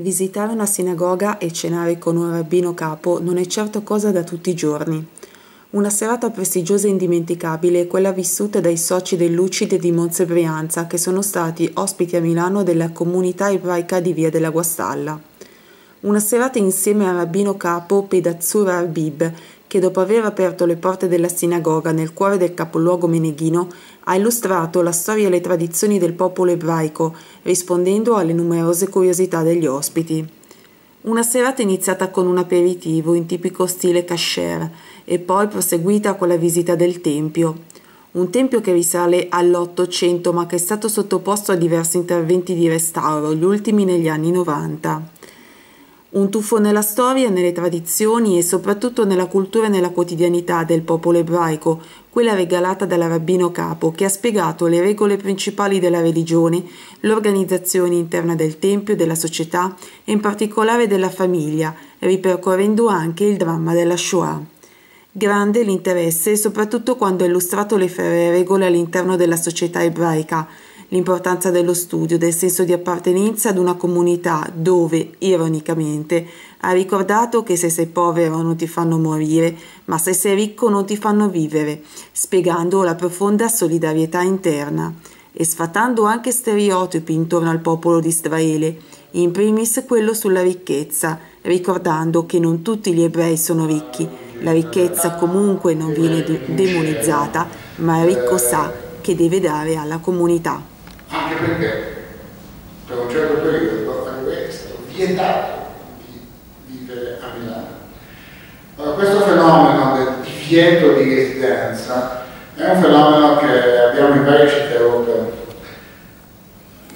Visitare una sinagoga e cenare con un rabbino capo non è certo cosa da tutti i giorni. Una serata prestigiosa e indimenticabile è quella vissuta dai soci del Lucide di Monza Brianza che sono stati ospiti a Milano della comunità ebraica di Via della Guastalla. Una serata insieme al rabbino capo Pedazzur Arbib che dopo aver aperto le porte della sinagoga nel cuore del capoluogo meneghino ha illustrato la storia e le tradizioni del popolo ebraico, rispondendo alle numerose curiosità degli ospiti. Una serata iniziata con un aperitivo in tipico stile kasher e poi proseguita con la visita del tempio. Un tempio che risale all'Ottocento ma che è stato sottoposto a diversi interventi di restauro, gli ultimi negli anni 90. Un tuffo nella storia, nelle tradizioni e soprattutto nella cultura e nella quotidianità del popolo ebraico, quella regalata dal rabbino capo che ha spiegato le regole principali della religione, l'organizzazione interna del Tempio, della società e in particolare della famiglia, ripercorrendo anche il dramma della Shoah. Grande l'interesse soprattutto quando ha illustrato le regole all'interno della società ebraica, l'importanza dello studio, del senso di appartenenza ad una comunità dove, ironicamente, ha ricordato che se sei povero non ti fanno morire, ma se sei ricco non ti fanno vivere, spiegando la profonda solidarietà interna e sfatando anche stereotipi intorno al popolo di Israele, in primis quello sulla ricchezza, ricordando che non tutti gli ebrei sono ricchi, la ricchezza comunque non viene demonizzata, ma il ricco sa che deve dare alla comunità anche perché per un certo periodo è stato vietato di vivere a Milano. Allora, questo fenomeno del divieto di residenza è un fenomeno che abbiamo in varie città europee.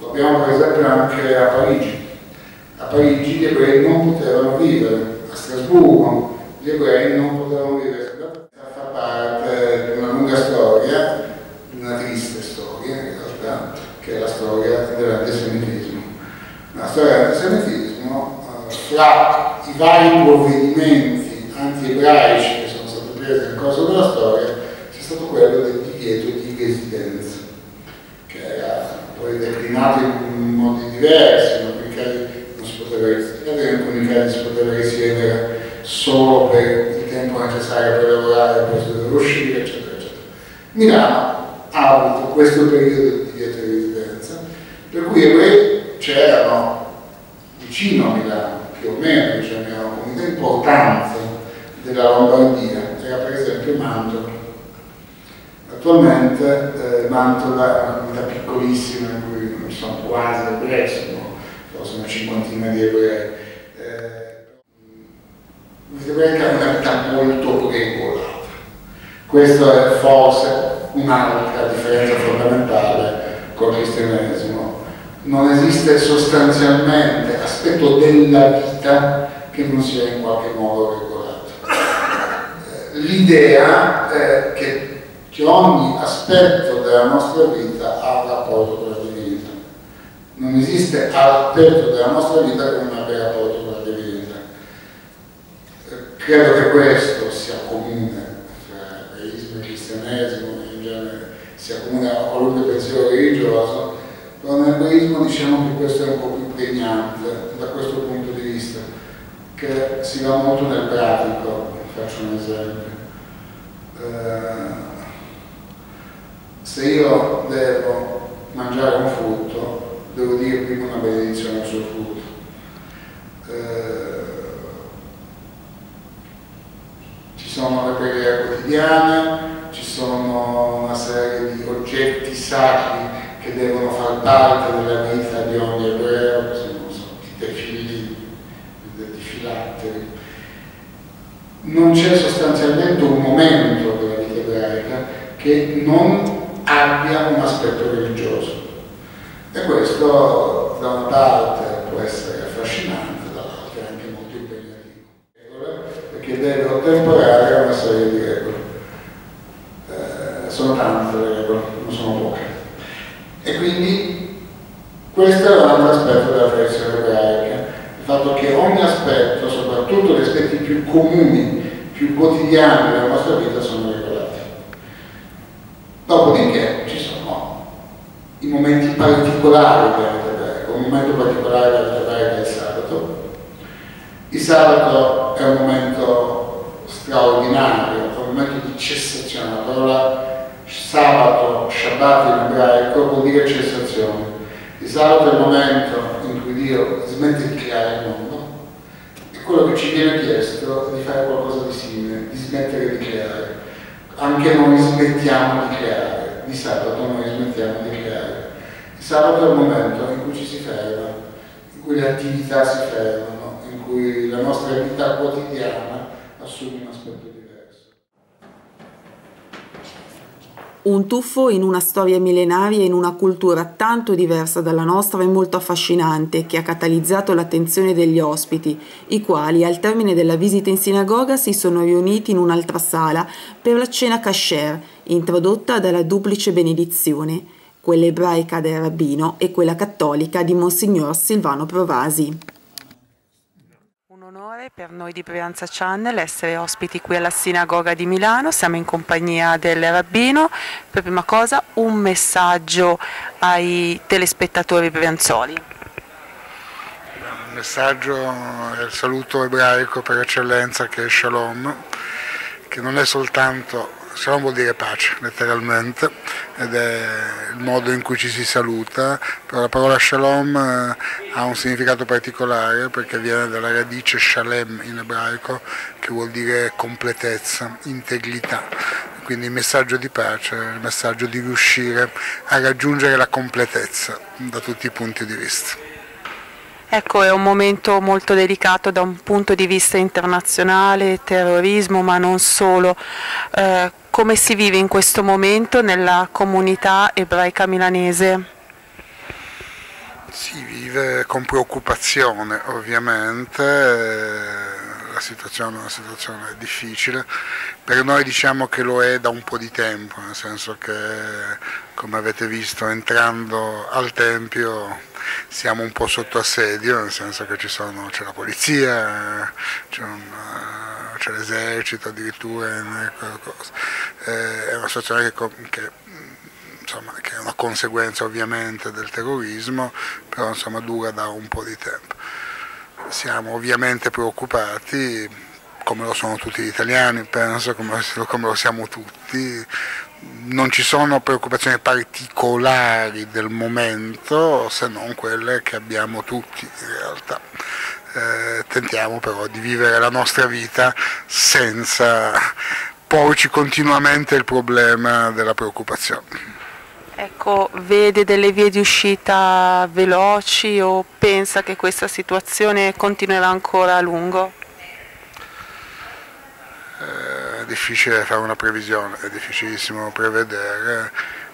Lo abbiamo per esempio anche a Parigi. A Parigi gli ebrei non potevano vivere, a Strasburgo gli ebrei non potevano vivere. Fa parte di una lunga storia, di una triste storia in realtà, che è la storia dell'antisemitismo. La storia dell'antisemitismo, eh, fra i vari provvedimenti anti-ebraici che sono stati presi nel corso della storia, c'è stato quello del divieto di residenza, che era poi declinato in modi diversi, in alcuni casi non si poteva risiedere, in alcuni casi si poteva risiedere solo per il tempo necessario per lavorare al posto dell'uscita, eccetera, eccetera. Milano ha avuto questo periodo di divieto di residenza, per cui ebrei c'erano vicino a Milano, meno, diciamo, una comunità importante della Lombardia, era per esempio Mantova. Attualmente eh, Mantova è una comunità piccolissima in cui non sono quasi ebrei, sono forse una cinquantina di ebrei. Eh, ebraica è una vita molto regolata. Questo è forse un'altra differenza fondamentale con il cristianesimo. Non esiste sostanzialmente aspetto della vita che non sia in qualche modo regolato. Eh, l'idea è che, che ogni aspetto della nostra vita ha un rapporto con la divinità. Non esiste aspetto della nostra vita che non abbia rapporto con la divinità. Eh, credo che questo sia comune fra ateismo e cristianesimo si accomuna a qualunque pensiero religioso, nell'ebraismo diciamo che questo è un po' più pregnante da questo punto di vista, che si va molto nel pratico, faccio un esempio. Eh, se io devo mangiare un frutto, devo dire prima una benedizione sul frutto. Eh, ci sono le preghiere quotidiane, parte della vita di ogni ebreo, che sono so, i tefilli, i filatteri. Non c'è sostanzialmente un momento della vita ebraica che non abbia un aspetto religioso. E questo da una parte può essere affascinante, dall'altra è anche molto impegnativo, perché deve ottemperare una serie di regole sono tante le regole, non sono poche. E quindi questo è un altro aspetto della tradizione ebraica, il fatto che aspetto, soprattutto gli aspetti più comuni, più quotidiani della nostra vita sono regolati. Dopodiché ci sono i momenti particolari della ebraica, un momento particolare della ebraica è il sabato, Il sabato è un momento straordinario, è un momento di cessazione. La parola sabato, Shabbat in ebraico vuol dire cessazione. Il sabato è il momento in cui Dio smette di creare il mondo quello che ci viene chiesto è di fare qualcosa di simile, di smettere di creare. Anche noi smettiamo di creare, di sabato noi smettiamo di creare. Il sabato è il momento in cui ci si ferma, in cui le attività si fermano in cui la nostra vita quotidiana assume un aspetto Un tuffo in una storia millenaria in una cultura tanto diversa dalla nostra e molto affascinante che ha catalizzato l'attenzione degli ospiti, i quali al termine della visita in sinagoga si sono riuniti in un'altra sala per la cena kasher, introdotta dalla duplice benedizione, quella ebraica del rabbino e quella cattolica di Monsignor Silvano Provasi onore per noi di Brianza Channel essere ospiti qui alla sinagoga di Milano, siamo in compagnia del rabbino. Per prima cosa un messaggio ai telespettatori brianzoli. Il messaggio è il saluto ebraico per eccellenza che è Shalom, che non è soltanto Shalom vuol dire pace, letteralmente, ed è il modo in cui ci si saluta, però la parola Shalom eh, ha un significato particolare perché viene dalla radice Shalem in ebraico, che vuol dire completezza, integrità. Quindi il messaggio di pace, il messaggio di riuscire a raggiungere la completezza da tutti i punti di vista. Ecco, è un momento molto delicato da un punto di vista internazionale, terrorismo, ma non solo. Eh, come si vive in questo momento nella comunità ebraica milanese? Si vive con preoccupazione, ovviamente la situazione è una situazione difficile, per noi diciamo che lo è da un po' di tempo, nel senso che come avete visto entrando al Tempio siamo un po' sotto assedio, nel senso che c'è la polizia, c'è, c'è l'esercito addirittura, eh, è una situazione che, che insomma, che è una conseguenza ovviamente del terrorismo, però insomma, dura da un po' di tempo. Siamo ovviamente preoccupati, come lo sono tutti gli italiani, penso, come lo siamo tutti. Non ci sono preoccupazioni particolari del momento, se non quelle che abbiamo tutti in realtà. Eh, tentiamo però di vivere la nostra vita senza porci continuamente il problema della preoccupazione. Ecco, vede delle vie di uscita veloci o pensa che questa situazione continuerà ancora a lungo? È difficile fare una previsione, è difficilissimo prevedere.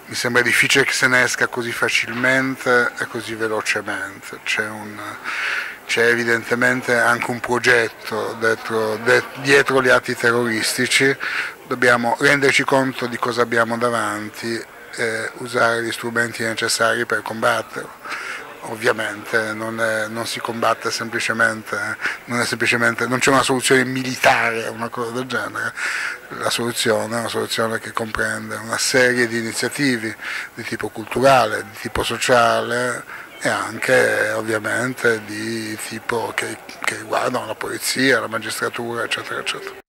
Mi sembra difficile che se ne esca così facilmente e così velocemente. C'è, evidentemente anche un progetto dietro, dietro gli atti terroristici, dobbiamo renderci conto di cosa abbiamo davanti eh, usare gli strumenti necessari per combatterlo. Ovviamente non, è, non si combatte semplicemente, non, semplicemente, non c'è una soluzione militare o una cosa del genere, la soluzione è una soluzione che comprende una serie di iniziative di tipo culturale, di tipo sociale e anche ovviamente di tipo che, che riguardano la polizia, la magistratura eccetera eccetera.